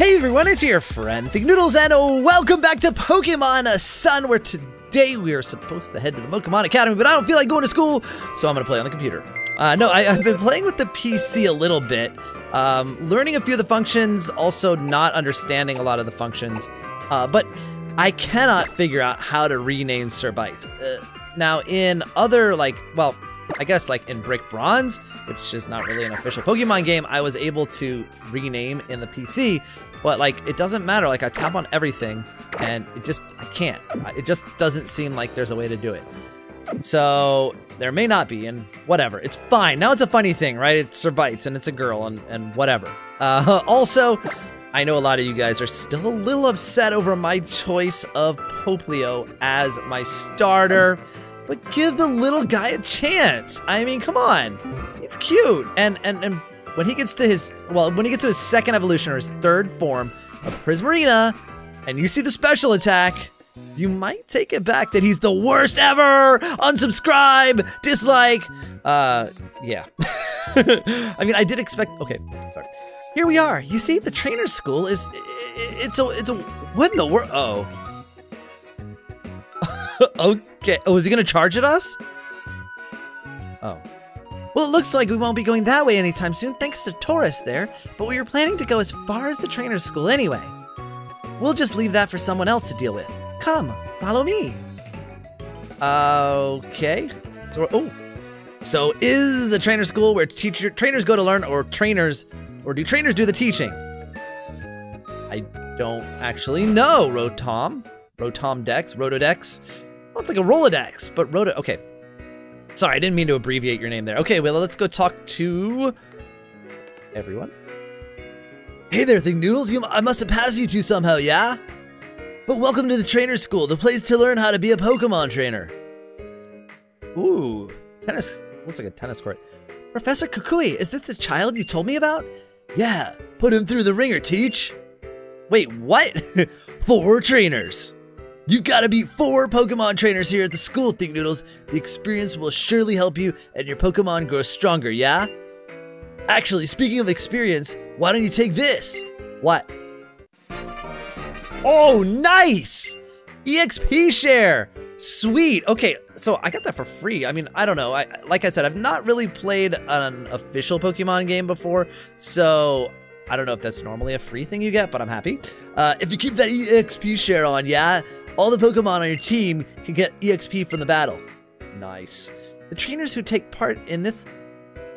Hey everyone, it's your friend Thinknoodles, and welcome back to Pokemon Sun, where today we are supposed to head to the Pokemon Academy, but I don't feel like going to school, so I'm gonna play on the computer. Uh, no, I, have been playing with the PC a little bit, um, learning a few of the functions, also not understanding a lot of the functions, uh, but I cannot figure out how to rename Servite. Uh, now, in other, like, well, I guess like in Brick Bronze, which is not really an official Pokemon game, I was able to rename in the PC, but like it doesn't matter. Like I tap on everything and it just, I can't. It just doesn't seem like there's a way to do it. So there may not be and whatever. It's fine. Now it's a funny thing, right? It's Servites and it's a girl and, and whatever. Uh, also, I know a lot of you guys are still a little upset over my choice of Popplio as my starter. But give the little guy a chance. I mean, come on. He's cute. And and and when he gets to his well, when he gets to his second evolution or his third form of Primarina, and you see the special attack, you might take it back that he's the worst ever. Unsubscribe, dislike. Uh, yeah. I mean, I did expect. Okay, sorry. Here we are. You see, the trainer school is. It's a. It's a. What in the world? Oh. okay. Oh, is he gonna charge at us? Oh. Well, it looks like we won't be going that way anytime soon, thanks to Tauros there, but we were planning to go as far as the trainer's school anyway. We'll just leave that for someone else to deal with. Come, follow me. Okay. So, oh. So is a trainer school where teacher trainers go to learn or trainers or do trainers do the teaching? I don't actually know, Rotom. Rotom Dex, Rotodex. Well, it's like a Rolodex, but Roto. Okay. Sorry, I didn't mean to abbreviate your name there. Okay, well, let's go talk to everyone. Hey there, Thinknoodles. You, I must have passed you two somehow, yeah? But welcome to the trainer school, the place to learn how to be a Pokemon trainer. Ooh, tennis. Looks like a tennis court. Professor Kukui, is this the child you told me about? Yeah, put him through the ringer, teach. Wait, what? Four trainers. You gotta beat four Pokemon trainers here at the school, Thinknoodles. The experience will surely help you and your Pokemon grow stronger, yeah? Actually, speaking of experience, why don't you take this? What? Oh, nice! EXP share! Sweet. Okay, so I got that for free. I mean, I don't know. I like I said, I've not really played an official Pokemon game before, so I don't know if that's normally a free thing you get, but I'm happy. Uh, if you keep that EXP share on, yeah, all the Pokemon on your team can get EXP from the battle. Nice. The trainers who take part in this...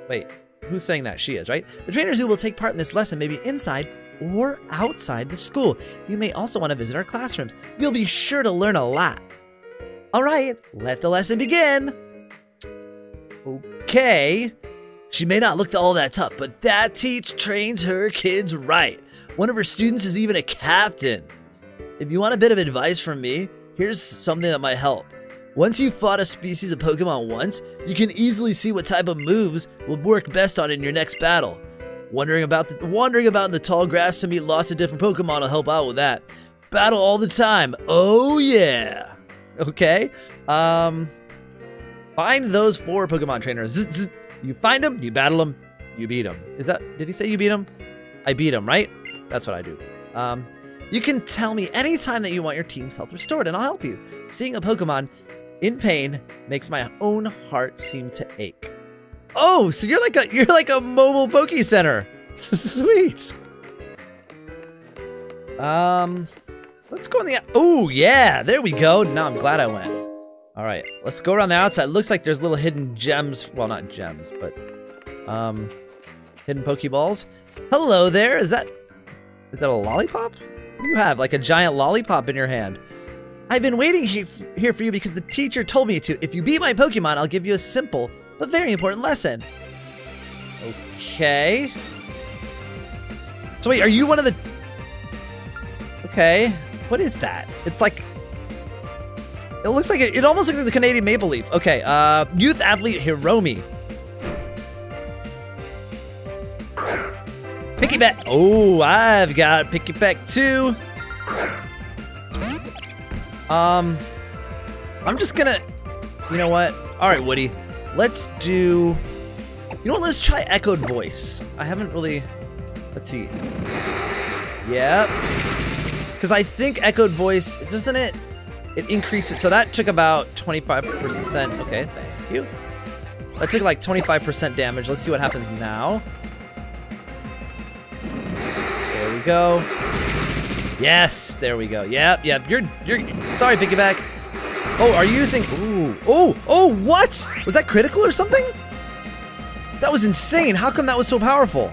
Wait, who's saying that? She is, right? The trainers who will take part in this lesson may be inside or outside the school. You may also want to visit our classrooms. You'll be sure to learn a lot. All right, let the lesson begin. Okay. She may not look all that tough, but that teach trains her kids right. One of her students is even a captain. If you want a bit of advice from me, here's something that might help. Once you've fought a species of Pokemon once, you can easily see what type of moves will work best on in your next battle. Wandering about the, wandering about in the tall grass to meet lots of different Pokemon will help out with that. Battle all the time. Oh yeah. Okay. Um find those four Pokemon trainers. You find them, you battle them, you beat them. Is that, did he say you beat them? I beat them, right? That's what I do. Um, you can tell me anytime that you want your team's health restored, and I'll help you. Seeing a Pokemon in pain makes my own heart seem to ache. Oh, so you're like a you're like a mobile Poke Center. Sweet. Um, let's go on the. Oh yeah, there we go. Now I'm glad I went. All right, let's go around the outside. Looks like there's little hidden gems. Well, not gems, but um, hidden Pokeballs. Hello there. Is that is that a lollipop? You have? Like a giant lollipop in your hand. I've been waiting here for you because the teacher told me to. If you beat my Pokemon, I'll give you a simple but very important lesson. Okay. So wait, are you one of the... Okay. What is that? It's like it looks like it, it almost looks like the Canadian maple leaf. Okay, uh, youth athlete Hiromi. Pikipek. Oh, I've got Pikipek too. Um, I'm just gonna, you know what? All right, Woody, let's do, you know what? Let's try echoed voice. I haven't really, let's see. Yep. Because I think echoed voice, doesn't it? It increases. So that took about 25%. Okay, thank you. That took like 25% damage. Let's see what happens now. Go. Yes, there we go. Yep, yep. You're, you're. Sorry, piggyback. Oh, are you using? Ooh, oh, oh, what? Was that critical or something? That was insane. How come that was so powerful?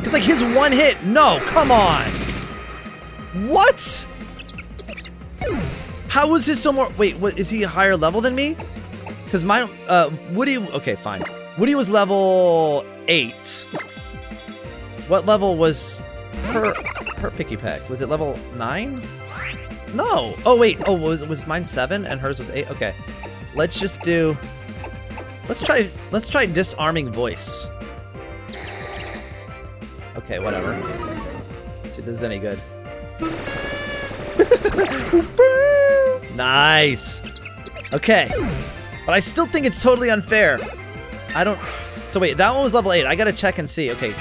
It's like his one hit. No, come on. What? How was his so more? Wait, what? Is he a higher level than me? Because my uh, Woody. Okay, fine. Woody was level eight. What level was her her Pikipek? Was it level nine? No. Oh wait. Oh, was was mine seven and hers was eight? Okay. Let's just do. Let's try. Let's try disarming voice. Okay, whatever. Let's see if this is any good. nice. Okay. But I still think it's totally unfair. I don't. So wait, that one was level eight. I gotta check and see. Okay.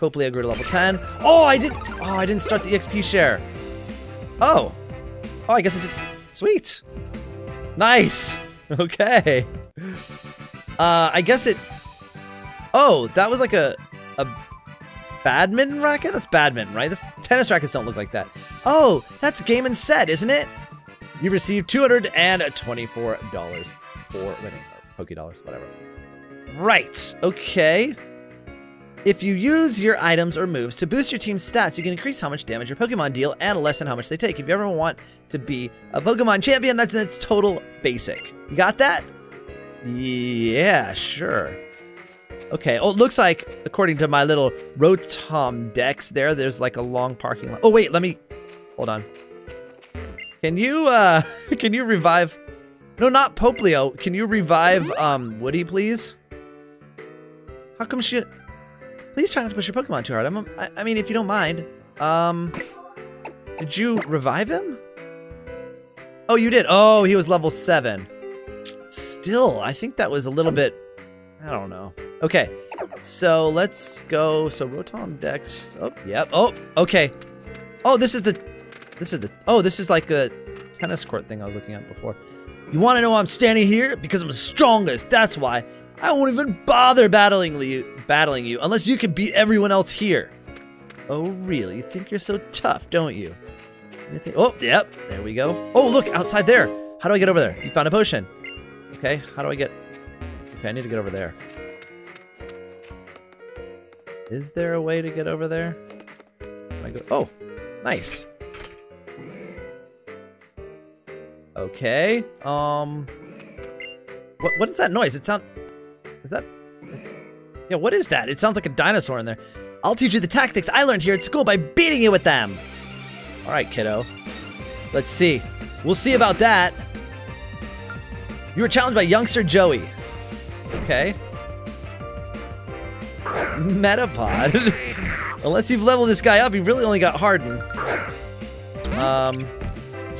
Copley grew to level 10. Oh, I didn't. Oh, I didn't start the XP share. Oh. Oh, I guess it did. Sweet. Nice. Okay. Uh, I guess it. Oh, that was like a a badminton racket. That's badminton, right? That's tennis rackets don't look like that. Oh, that's game and set, isn't it? You received two hundred and twenty-four dollars for winning, Poke dollars, whatever. Right. Okay. If you use your items or moves to boost your team's stats, you can increase how much damage your Pokemon deal and lessen how much they take. If you ever want to be a Pokemon champion, that's in its total basic. You got that? Yeah, sure. Okay, oh, it looks like, according to my little Rotom Dex there, there's like a long parking lot. Oh, wait, let me, hold on. Can you, uh, can you revive, no, not Popplio. Can you revive, um, Woody, please? How come she, Please try not to push your Pokemon too hard. I'm, mean, if you don't mind. Um, did you revive him? Oh, you did. Oh, he was level seven. Still, I think that was a little bit, I don't know. Okay, so let's go. So Rotom Dex. Oh, yep. Oh, okay. Oh, this is the, this is the, oh, this is like the tennis court thing I was looking at before. You want to know why I'm standing here? Because I'm the strongest. That's why. I won't even bother battling you, battling you unless you can beat everyone else here. Oh, really? You think you're so tough, don't you? Oh, yep. There we go. Oh, look, outside there. How do I get over there? You found a potion. Okay, how do I get... Okay, I need to get over there. Is there a way to get over there? Oh, nice. Okay, um... What, what is that noise? It sound... Is that... Yeah, what is that? It sounds like a dinosaur in there. I'll teach you the tactics I learned here at school by beating you with them. All right, kiddo. Let's see. We'll see about that. You were challenged by youngster Joey. Okay. Metapod. Unless you've leveled this guy up, he really only got hardened. Um,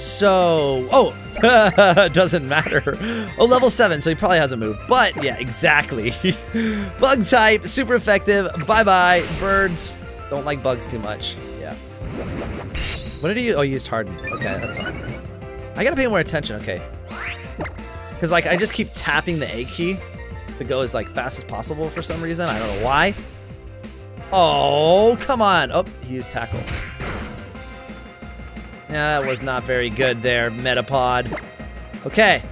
so, oh, doesn't matter. Oh, level 7, so he probably has a move. But, yeah, exactly. Bug type, super effective. Bye-bye. Birds don't like bugs too much. Yeah. What did he use? Oh, he used Harden. Okay, that's fine. I gotta pay more attention, okay. Because, like, I just keep tapping the A key to go as, like, fast as possible for some reason. I don't know why. Oh, come on. Oh, he used Tackle. Yeah, that was not very good there, Metapod. Okay.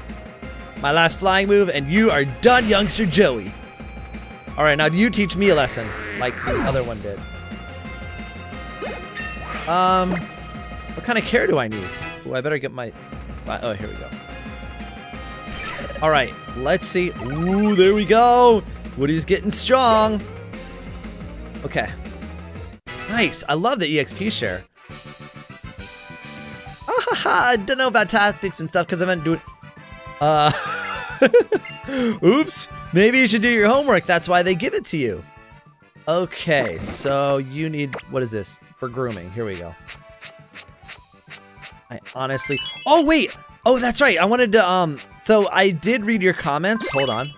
My last flying move, and you are done, youngster Joey. Alright, now you teach me a lesson, like the other one did. Um, what kind of care do I need? Oh, I better get my... Oh, here we go. Alright, let's see. Ooh, there we go. Woody's getting strong. Okay. Nice. I love the EXP share. I don't know about tactics and stuff because I haven't doing. Uh. Oops. Maybe you should do your homework. That's why they give it to you. Okay, so you need what is this for grooming? Here we go. I honestly. Oh wait. Oh, that's right. I wanted to. Um. So I did read your comments. Hold on.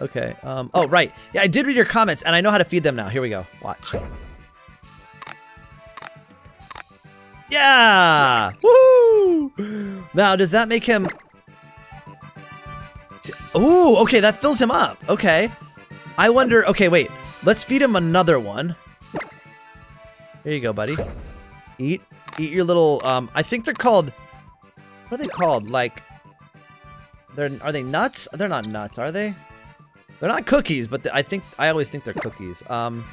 Okay. Um. Oh right. Yeah, I did read your comments, and I know how to feed them now. Here we go. Watch. Yeah! Woo! Now, does that make him... Ooh, okay, that fills him up. Okay. I wonder... Okay, wait. Let's feed him another one. Here you go, buddy. Eat. Eat your little... Um, I think they're called... What are they called? Like... They're, are they nuts? They're not nuts, are they? They're not cookies, but I think... I always think they're cookies. Um...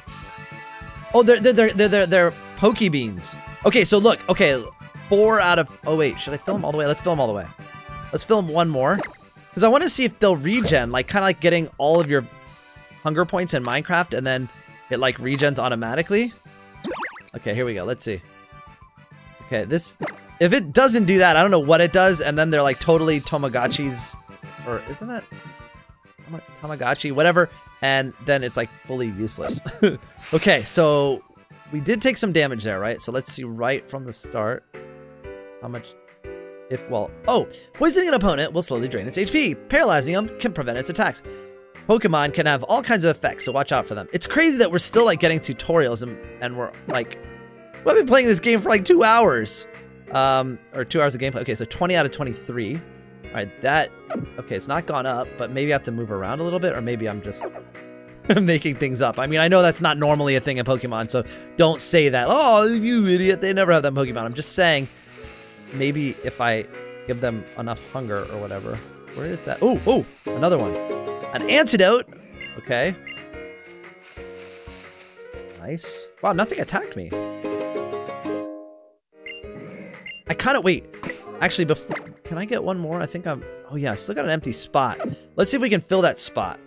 Oh, they're, they're, they're, they're, they're, they're Poke Beans. Okay, so look. Okay, four out of... Oh, wait. Should I film all the way? Let's film all the way. Let's film one more. Because I want to see if they'll regen. Like, kind of like getting all of your hunger points in Minecraft and then it, like, regens automatically. Okay, here we go. Let's see. Okay, this... If it doesn't do that, I don't know what it does. And then they're, like, totally Tamagotchis. Or isn't that... Tamagotchi? Whatever and then it's like fully useless. okay, so we did take some damage there, right? So let's see right from the start how much if, well, oh, poisoning an opponent will slowly drain its HP. Paralyzing them can prevent its attacks. Pokemon can have all kinds of effects, so watch out for them. It's crazy that we're still like getting tutorials and, and we're like, well, I've been playing this game for like two hours. Um, or two hours of gameplay. Okay, so 20 out of 23. All right, that, okay, it's not gone up, but maybe I have to move around a little bit, or maybe I'm just making things up. I mean, I know that's not normally a thing in Pokemon, so don't say that. Oh, you idiot, they never have that Pokemon. I'm just saying, maybe if I give them enough hunger or whatever. Where is that? Oh, oh, another one. An antidote. Okay. Nice. Wow, nothing attacked me. I kind of, wait. Actually, before, can I get one more? I think I'm, oh yeah, I still got an empty spot. Let's see if we can fill that spot.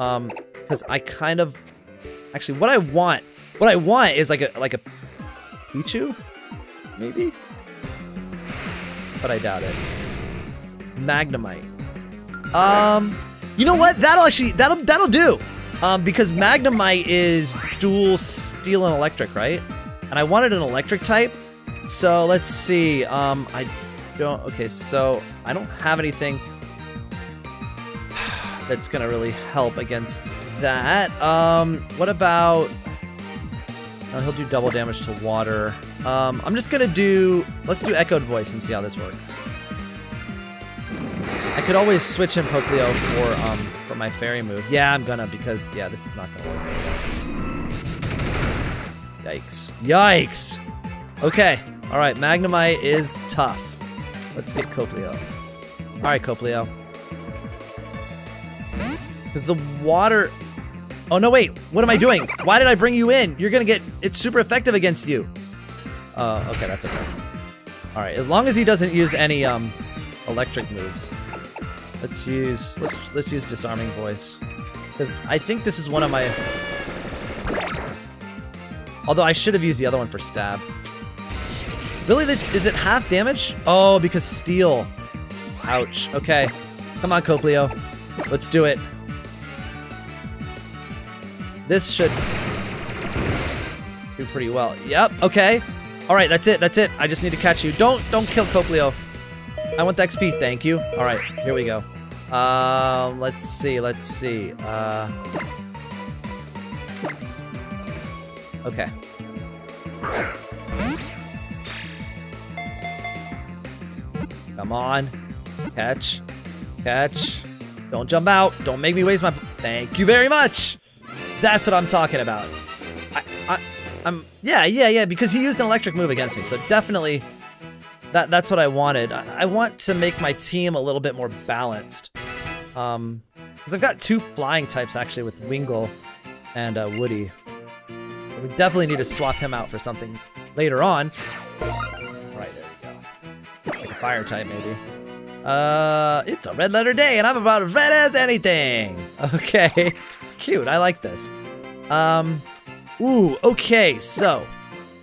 Um, because I kind of, actually, what I want, what I want is like a, like a Pichu, maybe? But I doubt it. Magnemite. Um, you know what? That'll actually, that'll, that'll do. Um, because Magnemite is dual steel and electric, right? And I wanted an electric type. So let's see. Um, I don't... Okay, so I don't have anything that's gonna really help against that. Um, what about... Oh, he'll do double damage to water. Um, I'm just gonna do... Let's do Echoed Voice and see how this works. I could always switch in Pokelio for, um, for my fairy move. Yeah, I'm gonna, because, yeah, this is not gonna work. Yikes. Yikes! Okay. Alright, Magnemite is tough. Let's get Coplio. Alright, Coplio. Because the water... Oh, no, wait. What am I doing? Why did I bring you in? You're gonna get... It's super effective against you. Uh, okay, that's okay. Alright, as long as he doesn't use any, um, electric moves. Let's use... Let's, let's use Disarming Voice. Because I think this is one of my... Although I should have used the other one for Stab. Really? Is it half damage? Oh, because steel. Ouch. Okay. Come on, Coplio. Let's do it. This should do pretty well. Yep, okay. All right, that's it, that's it. I just need to catch you. Don't, don't kill Coplio. I want the XP, thank you. All right, here we go. Um, let's see, let's see. Uh, okay. Come on. Catch. Catch. Don't jump out. Don't make me waste my... Thank you very much. That's what I'm talking about. I, I, I'm... Yeah, yeah, yeah, because he used an electric move against me, so definitely... That, that's what I wanted. I, I want to make my team a little bit more balanced. Um, because I've got two flying types, actually, with Wingull and uh, Woody. we definitely need to swap him out for something later on right, there we go. Like a fire type, maybe. Uh, it's a red letter day, and I'm about as red as anything. Okay, cute. I like this. Um, ooh, okay. So,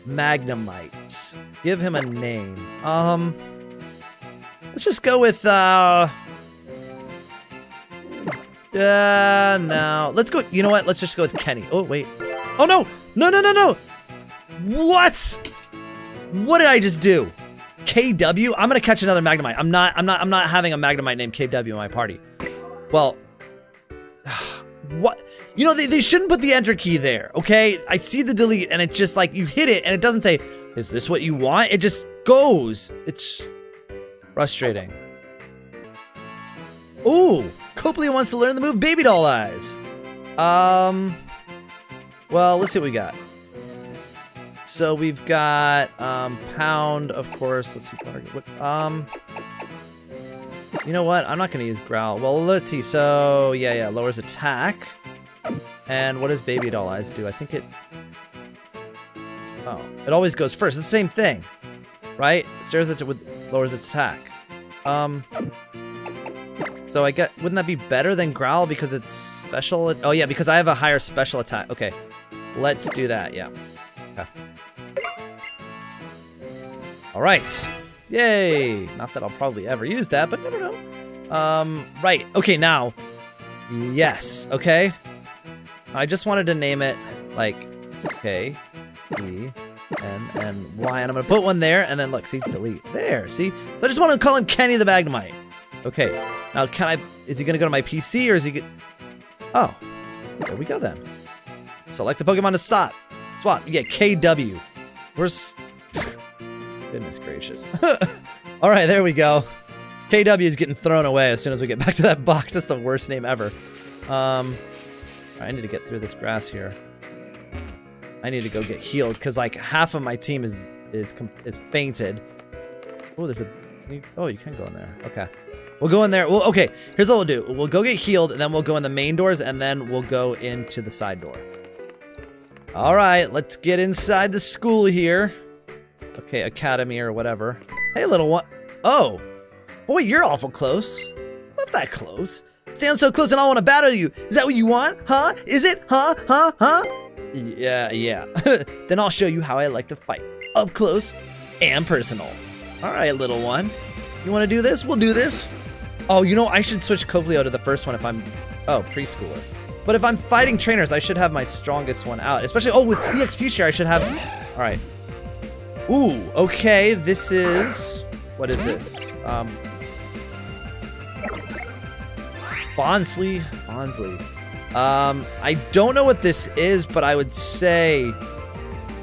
Magnemite. Give him a name. Um, let's just go with uh. Uh, no. Let's go. You know what? Let's just go with Kenny. Oh wait. Oh no! No! No! No! No! What? What did I just do? KW? I'm gonna catch another Magnemite. I'm not, I'm not, I'm not having a Magnemite named KW in my party. Well, what? You know, they, they shouldn't put the enter key there, okay? I see the delete and it's just like you hit it and it doesn't say, is this what you want? It just goes. It's frustrating. Ooh, Copley wants to learn the move Baby Doll Eyes. Um, well, let's see what we got. So we've got um, Pound, of course. Let's see what, um, you know what? I'm not going to use Growl. Well, let's see. So, yeah, yeah, lowers attack. And what does Baby Doll Eyes do? I think it... Oh, it always goes first. It's the same thing, right? Stares at it with lowers its attack. Um, so I get, wouldn't that be better than Growl because it's special? Oh yeah, because I have a higher special attack. Okay, let's do that, yeah. Okay. All right. Yay! Not that I'll probably ever use that, but no, no, no. Um, right. Okay, now. Yes, okay. I just wanted to name it, like, K, E, N, and Y, and I'm gonna put one there, and then look, see, delete. There, see? So I just want to call him Kenny the Magnemite. Okay, now can I, is he gonna go to my PC, or is he get, oh, there we go then. Select the Pokemon to swap. Swap, get KW. Where's, Goodness gracious. All right, there we go. KW is getting thrown away as soon as we get back to that box. That's the worst name ever. Um, I need to get through this grass here. I need to go get healed because like half of my team is is is fainted. Oh, there's a. Oh, you can go in there. Okay. We'll go in there. Well, okay. Here's what we'll do. We'll go get healed, and then we'll go in the main doors, and then we'll go into the side door. All right, let's get inside the school here. Okay, academy or whatever. Hey, little one. Oh. Boy, you're awful close. Not that close. Stand so close and I want to battle you. Is that what you want? Huh? Is it? Huh? Huh? Huh? Yeah, yeah. then I'll show you how I like to fight. Up close and personal. All right, little one. You want to do this? We'll do this. Oh, you know, I should switch Coplio to the first one if I'm... Oh, preschooler. But if I'm fighting trainers, I should have my strongest one out. Especially, oh, with EXP share, I should have... All right. Ooh, okay, this is... What is this? Um... Bonsly? Bonsly. Um, I don't know what this is, but I would say...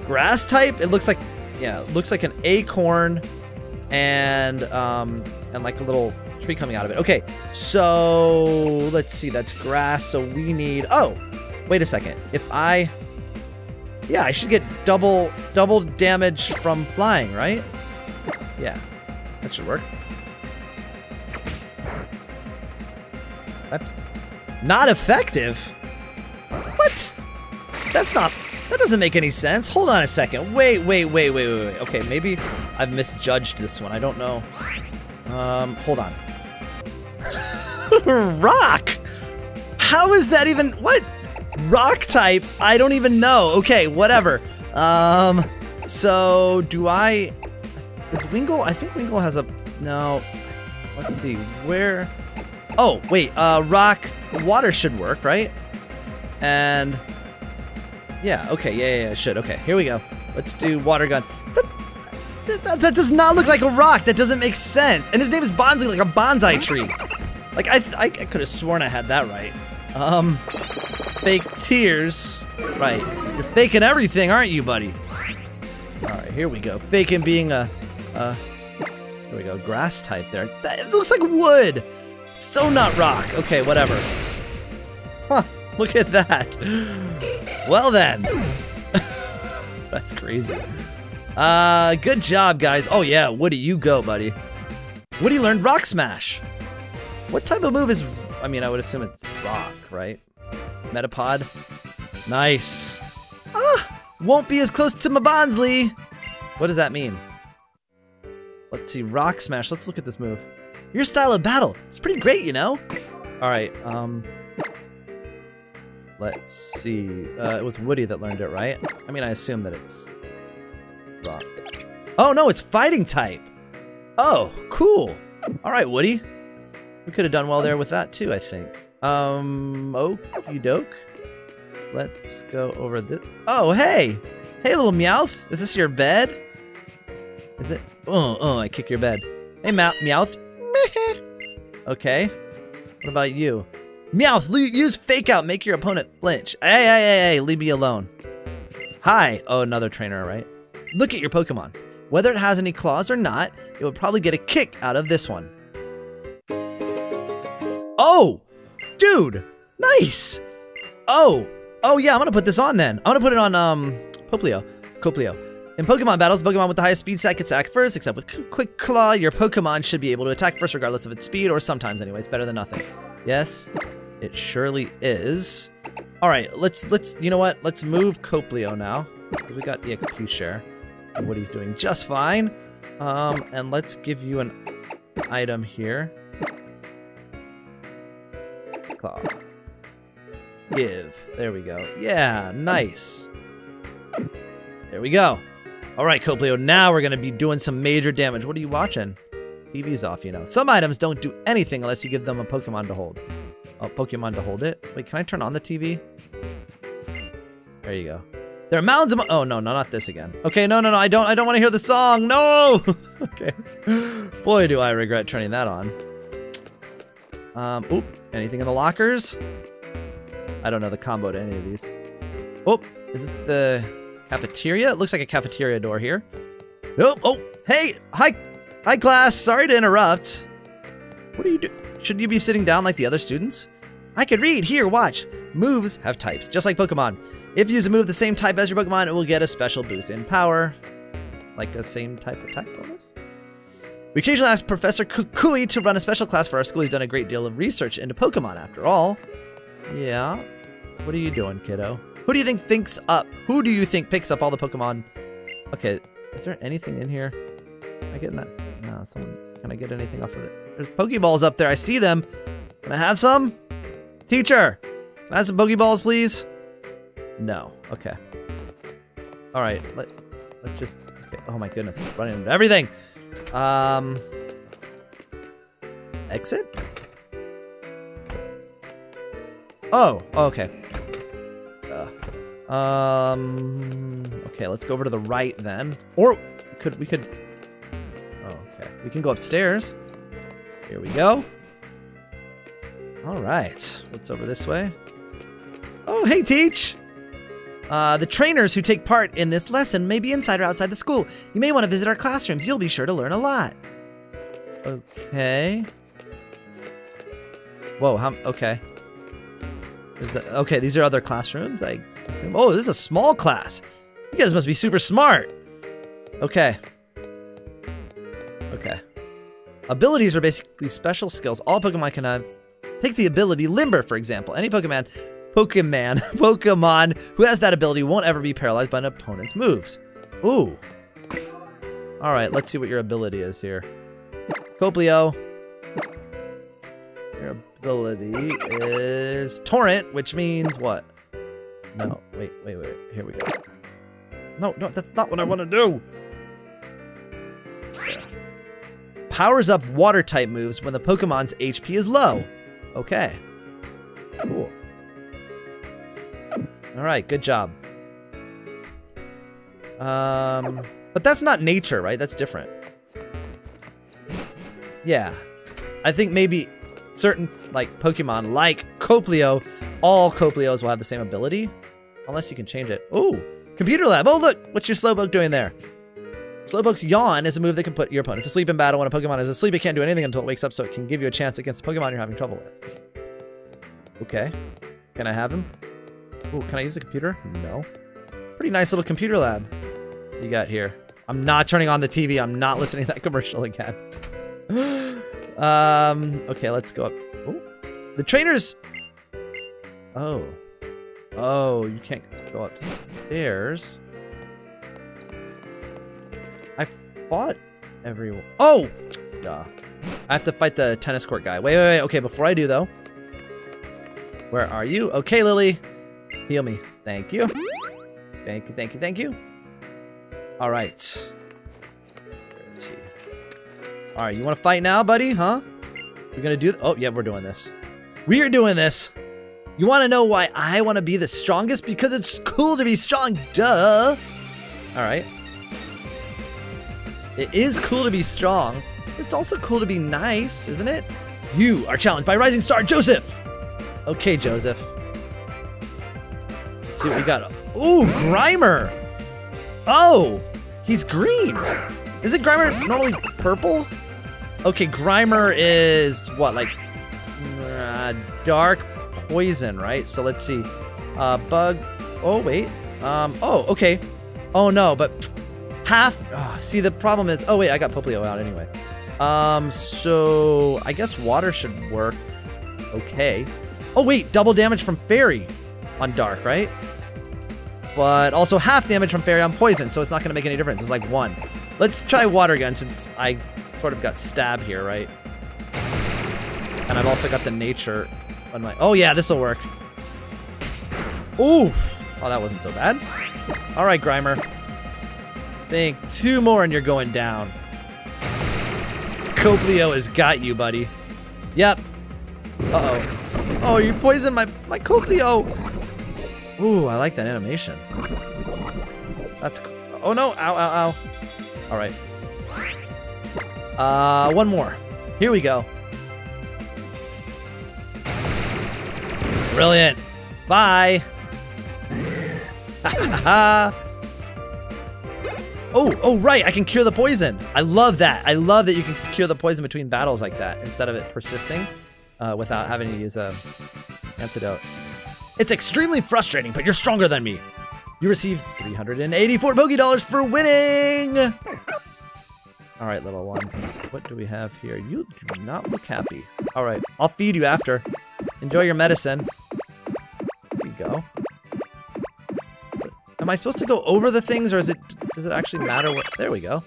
Grass type? It looks like... Yeah, it looks like an acorn and, um, and like a little tree coming out of it. Okay, so let's see, that's grass, so we need... Oh, wait a second. If I... Yeah, I should get double double damage from flying, right? Yeah, that should work. Not effective? What? That's not... That doesn't make any sense. Hold on a second. Wait, wait, wait, wait, wait, wait. Okay, maybe I've misjudged this one. I don't know. Um, hold on. Rock! How is that even... What? rock type, I don't even know. Okay, whatever. Um, so do I, is Wingull, I think Wingull has a, no, let's see, where, oh, wait, uh, rock, water should work, right? And, yeah, okay, yeah, yeah, it should, okay, here we go. Let's do water gun. That, that, that, does not look like a rock, that doesn't make sense. And his name is Bonsly, like a bonsai tree. Like, I, I, I could have sworn I had that right. Um, fake tears. Right. You're faking everything, aren't you, buddy? Alright, here we go. Faking being a, uh, here we go, grass type there. That, it looks like wood! So not rock. Okay, whatever. Look at that. Well then. That's crazy. Uh, good job, guys. Oh yeah, Woody, you go, buddy. Woody learned Rock Smash. What type of move is, I mean, I would assume it's rock, right? Metapod. Nice. Ah, won't be as close to my Bonsly. What does that mean? Let's see, Rock Smash. Let's look at this move. Your style of battle. It's pretty great, you know? All right, um... Let's see. Uh, it was Woody that learned it, right? I mean, I assume that it's... Rock. Oh, no, it's fighting type. Oh, cool. All right, Woody. We could have done well there with that, too, I think. Um, okie doke. Let's go over this. Oh, hey! Hey, little Meowth! Is this your bed? Is it? Oh, oh, I kick your bed. Hey, Meowth. okay. What about you? Meowth, use fake out, make your opponent flinch. Hey, hey, hey, hey, leave me alone. Hi. Oh, another trainer, right? Look at your Pokemon. Whether it has any claws or not, it would probably get a kick out of this one. Oh, dude, nice. Oh, oh yeah, I'm gonna put this on then. I'm gonna put it on um Popplio, Coplio. In Pokemon battles, Pokemon with the highest speed stat gets attack first, except with Quick Claw, your Pokemon should be able to attack first regardless of its speed, or sometimes anyways, better than nothing. Yes, it surely is. All right, let's, let's you know what? Let's move Coplio now. We got the XP share, what he's doing just fine. Um, and let's give you an item here. Claw. Give. There we go. Yeah, nice. There we go. All right, Coplio, now we're going to be doing some major damage. What are you watching? TV's off, you know. Some items don't do anything unless you give them a Pokemon to hold. Oh, Pokemon to hold it? Wait, can I turn on the TV? There you go. There are mountains of... Oh, no, no, not this again. Okay, no, no, no, I don't, I don't want to hear the song. No! okay. Boy, do I regret turning that on. Um, oop, anything in the lockers? I don't know the combo to any of these. Oh, is this the cafeteria? It looks like a cafeteria door here. Nope. Oh, hey, hi, hi class. Sorry to interrupt. What are you doing? Should you be sitting down like the other students? I can read. Here, watch. Moves have types, just like Pokemon. If you use a move the same type as your Pokemon, it will get a special boost in power. Like the same type attack bonus? We occasionally ask Professor Kukui to run a special class for our school. He's done a great deal of research into Pokemon, after all. Yeah. What are you doing, kiddo? Who do you think thinks up? Who do you think picks up all the Pokemon? Okay, is there anything in here? Am I getting that? No, someone. Can I get anything off of it? There's Pokeballs up there. I see them. Can I have some? Teacher, can I have some Pokeballs, please? No. Okay. All right. Let let's just. Okay. Oh my goodness! I'm running into everything. Um. Exit. Oh. Okay. Uh, um. Okay. Let's go over to the right then. Or could we could. Oh. Okay. We can go upstairs. Here we go. All right. What's over this way? Oh, hey, Teach. Uh, the trainers who take part in this lesson may be inside or outside the school. You may want to visit our classrooms. You'll be sure to learn a lot. Okay. Whoa, how, okay. That, okay, these are other classrooms, I assume. Oh, this is a small class. You guys must be super smart. Okay. Okay. Abilities are basically special skills all Pokemon can have. Take the ability Limber, for example. Any Pokemon Pokemon, Pokemon who has that ability won't ever be paralyzed by an opponent's moves. Ooh. All right, let's see what your ability is here. Coplio. Your ability is Torrent, which means what? No, wait, wait, wait. Here we go. No, no, that's not what I want to do. Powers up water type moves when the Pokemon's HP is low. Okay. Cool. All right, good job. Um, but that's not nature, right? That's different. Yeah. I think maybe certain, like, Pokemon, like Coplio, all Coplios will have the same ability. Unless you can change it. Oh, Computer Lab. Oh, look. What's your Slowpoke doing there? Slowpoke's Yawn is a move that can put your opponent to sleep in battle. When a Pokemon is asleep, it can't do anything until it wakes up, so it can give you a chance against a Pokemon you're having trouble with. Okay. Can I have him? Oh, can I use the computer? No. Pretty nice little computer lab you got here. I'm not turning on the TV. I'm not listening to that commercial again. um, okay, let's go up. Oh, the trainers. Oh. Oh, you can't go upstairs. Fought everyone. Oh! Duh. I have to fight the tennis court guy. Wait, wait, wait. Okay, before I do, though. Where are you? Okay, Lillie. Heal me. Thank you. Thank you, thank you, thank you. All right. All right, you want to fight now, buddy? Huh? We're going to do... Oh, yeah, we're doing this. We are doing this. You want to know why I want to be the strongest? Because it's cool to be strong. Duh. All right. It is cool to be strong. It's also cool to be nice, isn't it? You are challenged by Rising Star Joseph. Okay, Joseph. Let's see what we got. Ooh, Grimer. Oh, he's green. Isn't Grimer normally purple? Okay, Grimer is what, like uh, dark poison, right? So let's see. Uh, bug. Oh, wait. Um, oh, okay. Oh, no, but half. Oh, see, the problem is. Oh, wait, I got Popplio out anyway. Um, so I guess water should work. Okay. Oh, wait, double damage from Fairy on Dark, right? But also half damage from Fairy on Poison, so it's not going to make any difference. It's like one. Let's try Water again since I sort of got Stab here, right? And I've also got the nature on my... Oh, yeah, this will work. Oof. Oh, that wasn't so bad. All right, Grimer. Think two more and you're going down. Coplio has got you, buddy. Yep. Uh-oh. Oh, you poisoned my, my Coplio. Ooh, I like that animation. That's... Oh, no. Ow, ow, ow. All right. Uh, one more. Here we go. Brilliant. Bye. oh, oh, right. I can cure the poison. I love that. I love that you can cure the poison between battles like that instead of it persisting uh, without having to use a antidote. It's extremely frustrating, but you're stronger than me. You received 384 Poké Dollars for winning. All right, little one. What do we have here? You do not look happy. All right, I'll feed you after. Enjoy your medicine. There you go. Am I supposed to go over the things, or is it does it actually matter what? There we go.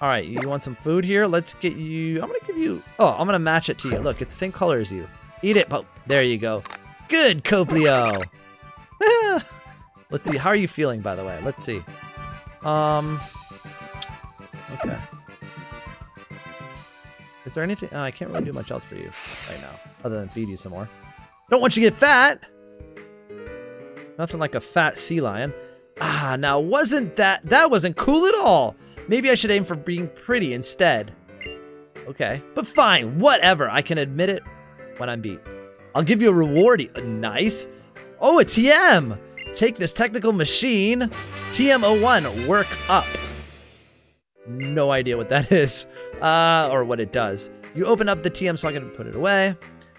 All right, you want some food here? Let's get you. I'm gonna give you. Oh, I'm gonna match it to you. Look, it's the same color as you. Eat it. Oh, there you go. Good, Coplio. Let's see. How are you feeling, by the way? Let's see. Um. Okay. Is there anything? Oh, I can't really do much else for you right now, other than feed you some more. Don't want you to get fat. Nothing like a fat sea lion. Ah, now wasn't that, that wasn't cool at all. Maybe I should aim for being pretty instead. Okay, but fine, whatever. I can admit it when I'm beat. I'll give you a reward. Nice. Oh, a TM. Take this technical machine. TM01, work up. No idea what that is, uh, or what it does. You open up the TM so I can put it away.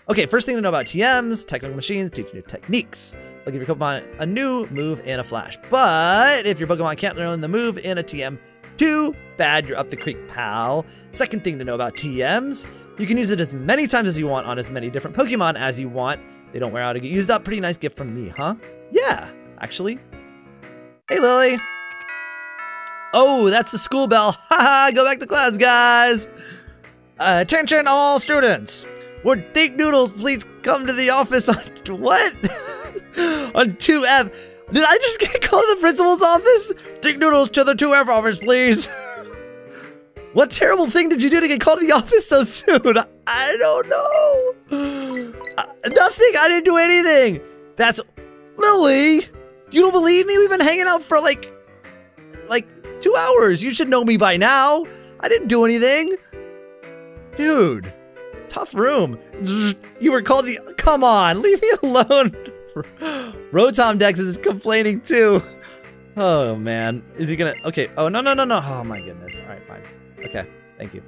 Okay, first thing to know about TMs, technical machines, teach you techniques. They'll give your Pokemon a new move in a flash. But if your Pokemon can't learn the move in a TM, too bad, you're up the creek, pal. Second thing to know about TMs, you can use it as many times as you want on as many different Pokemon as you want. They don't wear out to get used up. Pretty nice gift from me, huh? Yeah, actually. Hey, Lillie. Oh, that's the school bell. Haha, go back to class, guys. Uh, attention all students. Would Thinknoodles please come to the office on what? on 2F. Did I just get called to the principal's office? Thinknoodles to the 2F office, please. what terrible thing did you do to get called to the office so soon? I don't know. Uh, nothing. I didn't do anything. That's Lillie. You don't believe me? We've been hanging out for like, like two hours. You should know me by now. I didn't do anything. Dude tough room. You were called the. Come on, leave me alone. Rotom Dex is complaining too. Oh man, is he gonna? Okay. Oh no no no no. Oh my goodness. All right, fine. Okay, thank you.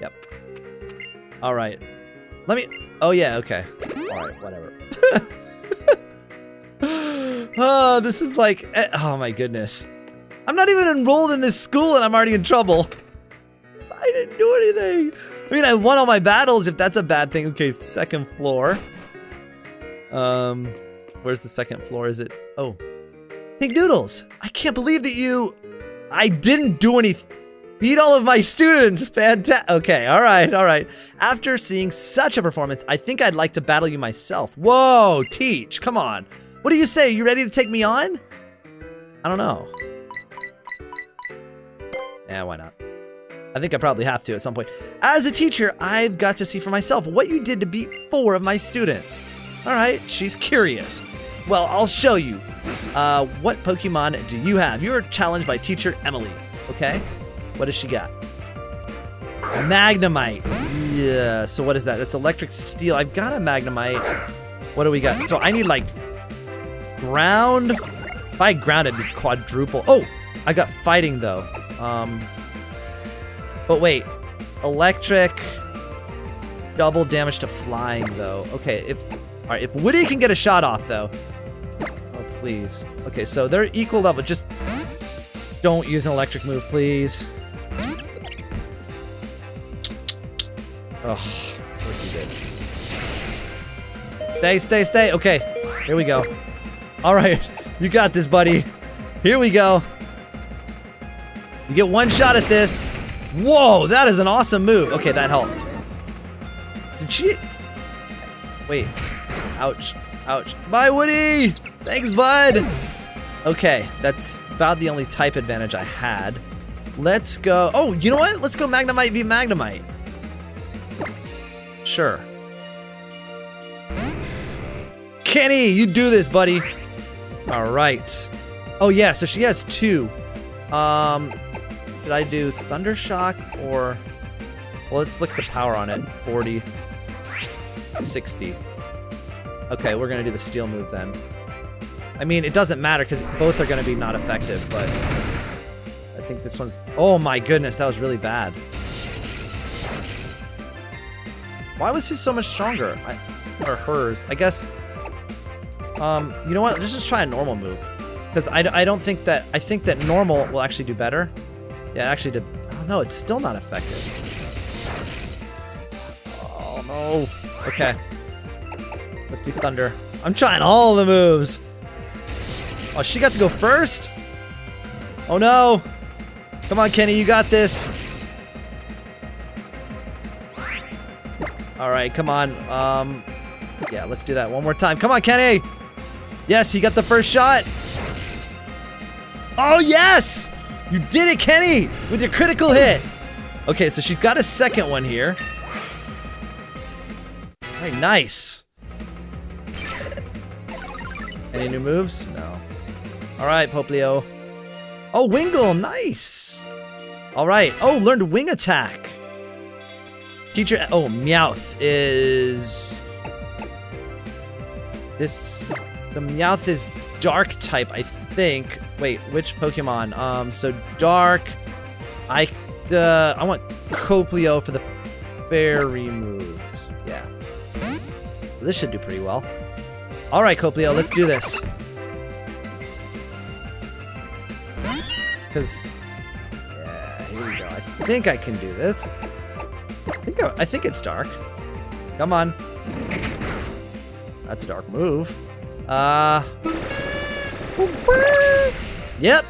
Yep. All right. Let me. Oh yeah. Okay. All right. Whatever. oh, this is like. Eh, oh my goodness. I'm not even enrolled in this school and I'm already in trouble. I didn't do anything. I mean, I won all my battles, if that's a bad thing. Okay, second floor. Um, where's the second floor? Is it? Oh. Thinknoodles, I can't believe that you... I didn't do any. Beat all of my students. Fantastic. Okay, all right, all right. After seeing such a performance, I think I'd like to battle you myself. Whoa, Teach, come on. What do you say? You ready to take me on? I don't know. Yeah, why not? I think I probably have to at some point. As a teacher, I've got to see for myself what you did to beat four of my students. All right, she's curious. Well, I'll show you. Uh, what Pokemon do you have? You're challenged by teacher Emily, okay? What does she got? Magnemite. Yeah, so what is that? It's electric steel. I've got a Magnemite. What do we got? So I need like ground. If I had ground, it'd be quadruple. Oh, I got fighting though. Um, but wait, electric, double damage to flying though. Okay, if all right, if Woody can get a shot off though. Oh please. Okay, so they're equal level. Just don't use an electric move, please. Course he did. Stay, stay, stay. Okay, here we go. All right, you got this, buddy. Here we go. You get one shot at this. Whoa, that is an awesome move. Okay, that helped. Did she? Wait. Ouch. Ouch. Bye, Woody! Thanks, bud! Okay, that's about the only type advantage I had. Let's go. Oh, you know what? Let's go Magnemite v Magnemite. Sure. Kenny, you do this, buddy. All right. Oh yeah, so she has two. Um, did I do Thunder Shock or? Well, let's look the power on it. 40, 60. Okay, we're gonna do the steel move then. I mean, it doesn't matter because both are gonna be not effective, but I think this one's. Oh my goodness, that was really bad. Why was his so much stronger? I, or hers? I guess. Um, you know what? Let's just try a normal move. Because I, I don't think that, I think that normal will actually do better. Yeah, actually did, oh no, it's still not effective. Oh no. Okay. Let's do thunder. I'm trying all the moves. Oh, she got to go first? Oh no. Come on, Kenny, you got this. All right, come on. Um, yeah, let's do that one more time. Come on, Kenny. Yes, he got the first shot. Oh, yes! You did it, Kenny, with your critical hit. Okay, so she's got a second one here. Very nice. Any new moves? No. All right, Popplio. Oh, Wingull, nice. All right. Oh, learned wing attack. Teacher, oh, Meowth is... This, the Meowth is dark type, I think. Wait, which Pokemon? Um, so dark, I, uh, I want Coplio for the fairy moves. Yeah. This should do pretty well. All right, Coplio, let's do this. Because, yeah, here we go. I think I can do this. I think, I, I think it's dark. Come on. That's a dark move. Uh. Yep.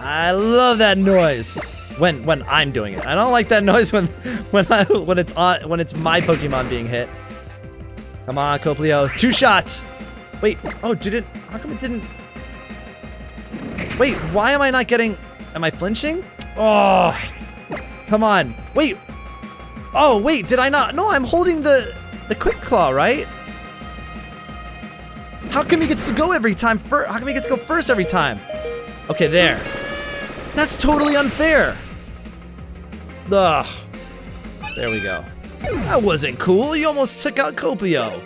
I love that noise. When when I'm doing it. I don't like that noise when when I when it's on when it's my Pokemon being hit. Come on, Coplio. Two shots. Wait. Oh, did it? How come it didn't? Wait. Why am I not getting? Am I flinching? Oh. Come on. Wait. Oh, wait, did I not? No, I'm holding the the quick claw, right? How come he gets to go every time first? How come he gets to go first every time? Okay, there. That's totally unfair. Ugh. There we go. That wasn't cool. You almost took out Copio.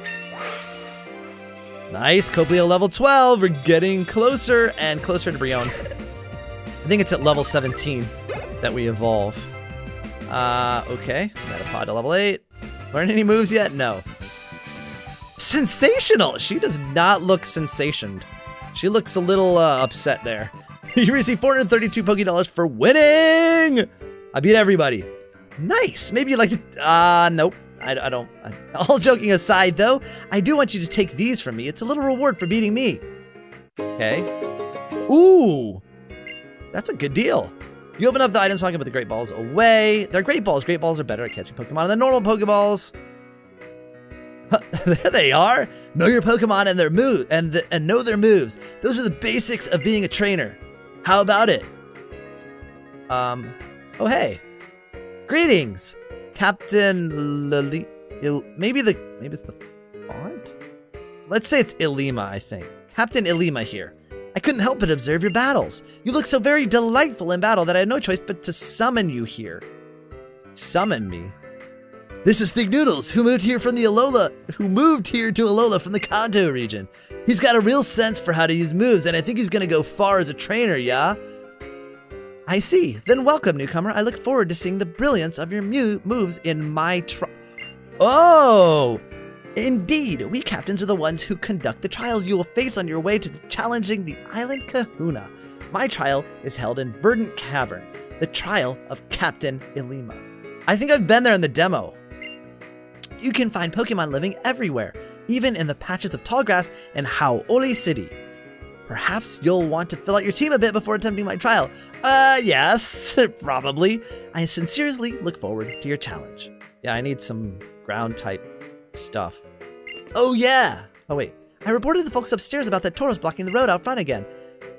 Nice, Copio level 12. We're getting closer and closer to Brionne. I think it's at level 17 that we evolve. Uh, okay. Metapod to level 8. Learn any moves yet? No. Sensational! She does not look sensationed. She looks a little uh, upset there. you receive 432 Poké Dollars for winning! I beat everybody. Nice! Maybe you'd like to... Uh, nope. I, I don't... I, all joking aside, though, I do want you to take these from me. It's a little reward for beating me. Okay. Ooh! That's a good deal. You open up the items pocket, put the great balls away. They're great balls. Great balls are better at catching Pokemon than normal Pokeballs. there they are. Know your Pokemon and their move and and know their moves. Those are the basics of being a trainer. How about it? Um. Oh hey. Greetings, Captain Lily. maybe the maybe it's the font. Let's say it's Ilima. I think Captain Ilima here. I couldn't help but observe your battles. You look so very delightful in battle that I had no choice but to summon you here. Summon me? This is Think Noodles, who moved here from the Alola, who moved here to Alola from the Kanto region. He's got a real sense for how to use moves, and I think he's gonna go far as a trainer, yeah? I see. Then welcome, newcomer. I look forward to seeing the brilliance of your moves in my tri- Oh! Indeed, we captains are the ones who conduct the trials you will face on your way to challenging the Island Kahuna. My trial is held in Verdant Cavern, the trial of Captain Ilima. I think I've been there in the demo. You can find Pokemon living everywhere, even in the patches of tall grass in Hau'oli City. Perhaps you'll want to fill out your team a bit before attempting my trial. Uh, yes, probably. I sincerely look forward to your challenge. Yeah, I need some ground type stuff. Oh, yeah. Oh, wait. I reported the folks upstairs about that Tauros blocking the road out front again.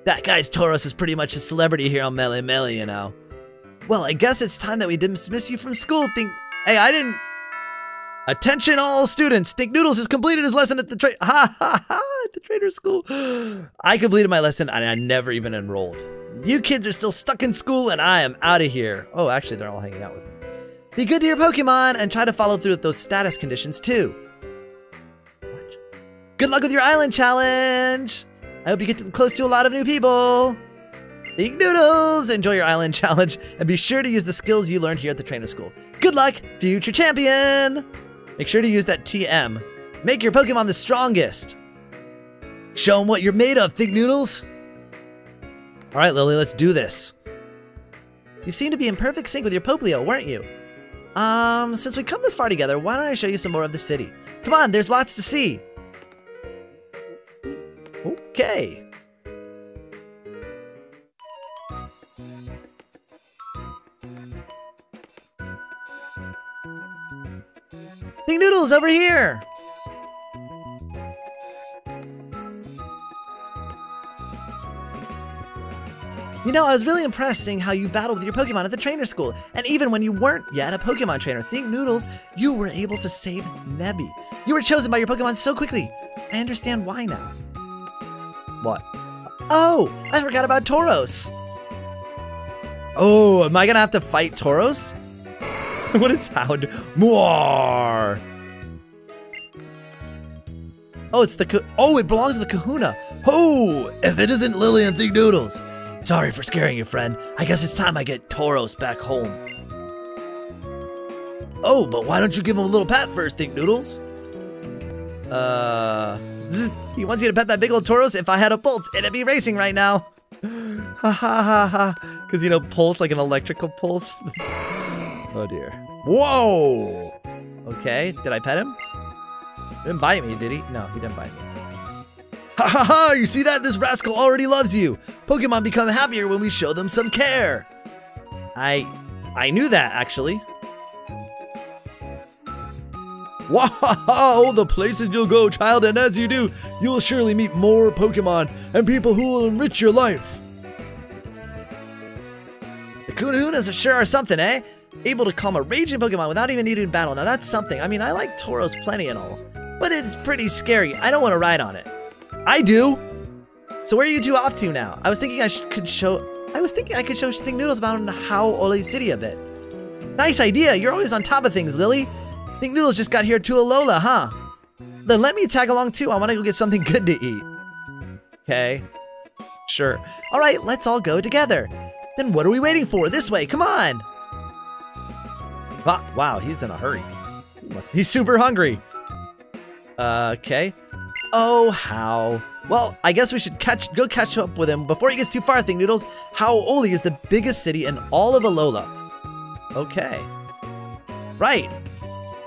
That guy's Tauros is pretty much a celebrity here on Melemele, you know. Well, I guess it's time that we dismiss you from school. Think, hey, I didn't. Attention, all students! Think Noodles has completed his lesson at the tra- ha ha ha at the trader school. I completed my lesson and I never even enrolled. You kids are still stuck in school and I am out of here. Oh, actually, they're all hanging out with me. Be good to your Pokemon and try to follow through with those status conditions too. What? Good luck with your island challenge. I hope you get close to a lot of new people. Eat noodles! Enjoy your island challenge and be sure to use the skills you learned here at the trainer school. Good luck, future champion! Make sure to use that TM. Make your Pokemon the strongest. Show them what you're made of, Think Noodles. All right, Lillie, let's do this. You seem to be in perfect sync with your Popplio, weren't you? Um, since we come this far together, why don't I show you some more of the city? Come on, there's lots to see. Okay. Big Noodles over here! You know, I was really impressed seeing how you battled with your Pokemon at the trainer school. And even when you weren't yet a Pokemon trainer, Think Noodles, you were able to save Nebby. You were chosen by your Pokemon so quickly. I understand why now. What? Oh, I forgot about Tauros. Oh, am I gonna have to fight Tauros? what is sound? More. Oh, it's the oh, it belongs to the Kahuna. Oh, if it isn't Lillie and Think Noodles. Sorry for scaring you, friend. I guess it's time I get Tauros back home. Oh, but why don't you give him a little pat first, Think Noodles? Uh, he wants you to pet that big old Tauros. If I had a pulse, it'd be racing right now. Ha ha ha ha. Because, you know, pulse like an electrical pulse. Oh dear. Whoa! Okay, did I pet him? Didn't bite me, did he? No, he didn't bite me. Ha ha ha! You see that? This rascal already loves you! Pokemon become happier when we show them some care! I... I knew that, actually. Wow! The places you'll go, child, and as you do, you will surely meet more Pokemon and people who will enrich your life. The Kunahunas sure are something, eh? Able to calm a raging Pokemon without even needing battle. Now that's something. I mean, I like Tauros plenty and all, but it's pretty scary. I don't want to ride on it. I do. So where are you two off to now? I was thinking I could show. I was thinking I could show Think Noodles about Hau'oli City a bit. Nice idea. You're always on top of things, Lillie. Think Noodles just got here to Alola, huh? Then let me tag along too. I want to go get something good to eat. Okay. Sure. All right, let's all go together. Then what are we waiting for? This way, come on. Wow, he's in a hurry. He's super hungry. Okay. Oh, how? Well, I guess we should catch go catch up with him before he gets too far, Think Noodles. Hau'oli is the biggest city in all of Alola. Okay. Right.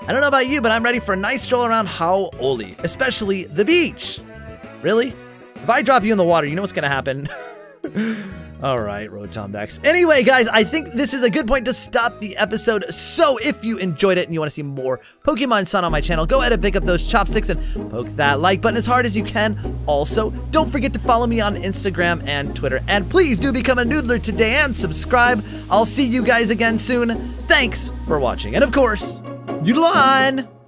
I don't know about you, but I'm ready for a nice stroll around Hau'oli, especially the beach. Really? If I drop you in the water, you know what's gonna happen. All right, Rotom Anyway, guys, I think this is a good point to stop the episode. So if you enjoyed it and you want to see more Pokemon Sun on my channel, go ahead and pick up those chopsticks and poke that like button as hard as you can. Also, don't forget to follow me on Instagram and Twitter. And please do become a noodler today and subscribe. I'll see you guys again soon. Thanks for watching. And of course, noodle on!